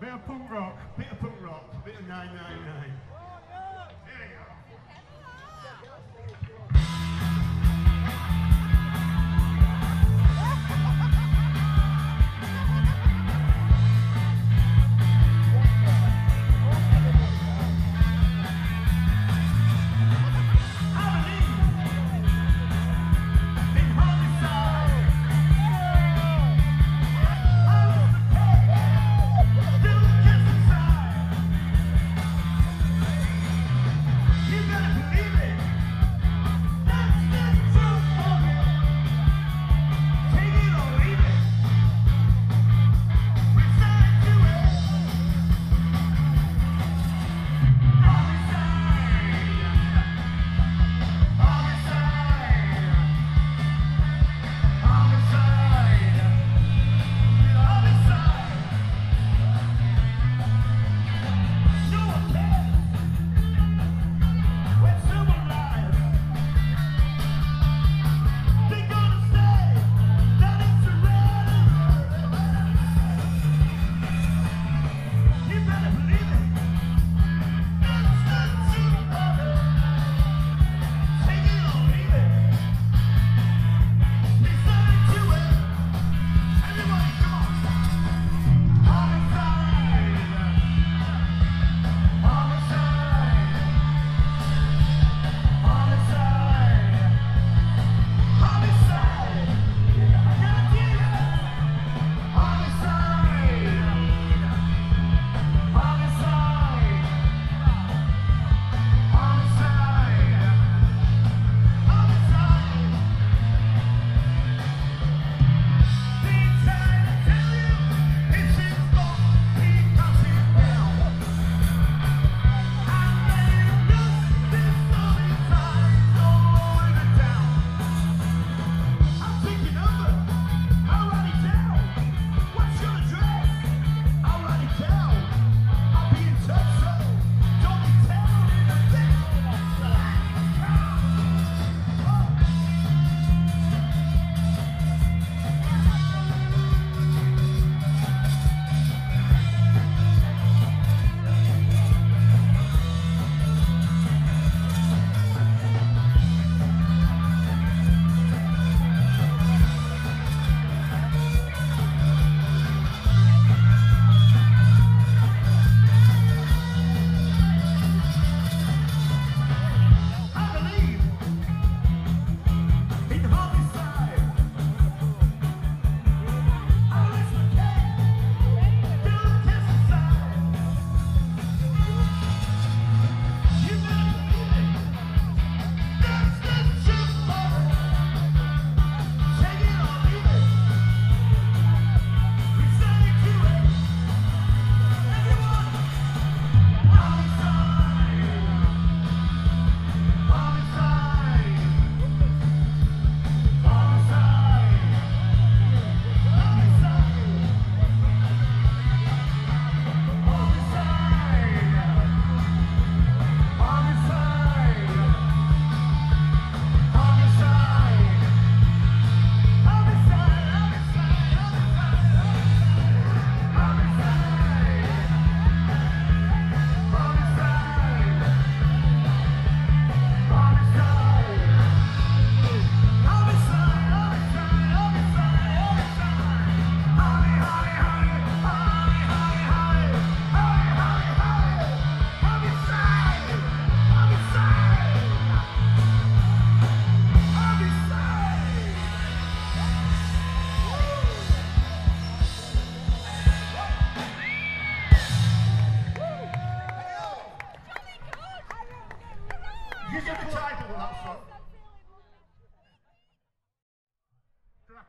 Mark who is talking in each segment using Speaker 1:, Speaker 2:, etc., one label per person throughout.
Speaker 1: Bit of punk rock.
Speaker 2: Bit of punk rock, bit of 999.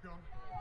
Speaker 2: Markham.